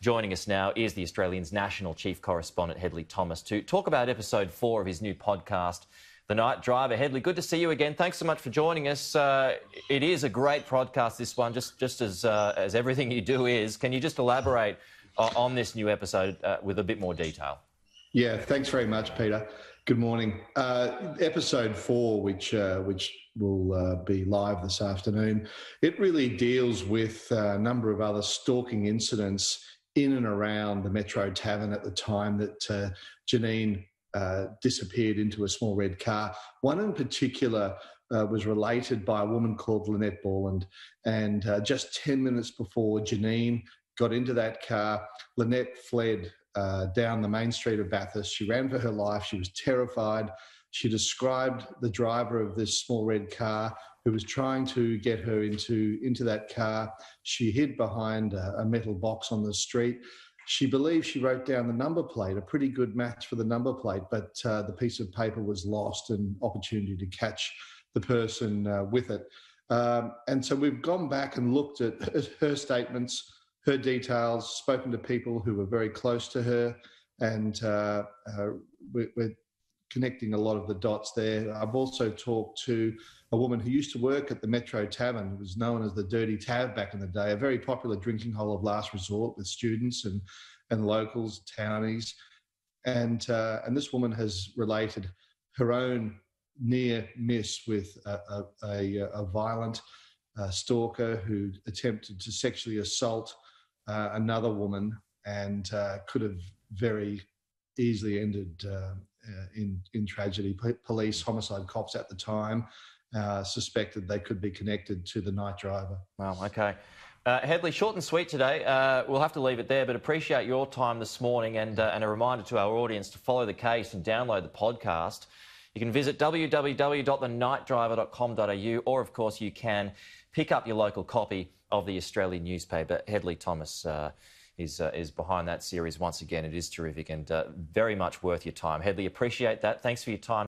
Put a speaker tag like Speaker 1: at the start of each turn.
Speaker 1: Joining us now is the Australian's national chief correspondent, Hedley Thomas, to talk about episode four of his new podcast, The Night Driver. Hedley, good to see you again. Thanks so much for joining us. Uh, it is a great podcast, this one, just, just as, uh, as everything you do is. Can you just elaborate uh, on this new episode uh, with a bit more detail?
Speaker 2: Yeah, thanks very much, Peter. Good morning. Uh, episode four, which uh, which will be live this afternoon, it really deals with a number of other stalking incidents in and around the Metro Tavern at the time that uh, Janine uh, disappeared into a small red car. One in particular uh, was related by a woman called Lynette Borland, and just ten minutes before Janine got into that car, Lynette fled uh, down the main street of Bathurst. She ran for her life. She was terrified. She described the driver of this small red car who was trying to get her into, into that car. She hid behind a, a metal box on the street. She believes she wrote down the number plate, a pretty good match for the number plate, but uh, the piece of paper was lost and opportunity to catch the person uh, with it. Um, and so we've gone back and looked at her statements, her details, spoken to people who were very close to her, and uh, uh, we're, we're, connecting a lot of the dots there. I've also talked to a woman who used to work at the Metro Tavern, it was known as the Dirty Tav back in the day, a very popular drinking hole of last resort with students and, and locals, townies. And, uh, and this woman has related her own near miss with a, a, a, violent uh, stalker who attempted to sexually assault uh, another woman and uh, could have very easily ended uh, in in tragedy. P- police, homicide cops at the time uh, suspected they could be connected to the night driver.
Speaker 1: Wow. Okay. Uh, Hedley, short and sweet today. Uh, we'll have to leave it there, but appreciate your time this morning and, uh, and a reminder to our audience to follow the case and download the podcast. You can visit www.thenightdriver.com.au or, of course, you can pick up your local copy of the Australian newspaper. Hedley Thomas uh, is, uh, is behind that series once again. It is terrific and uh, very much worth your time. Hedley, appreciate that. Thanks for your time.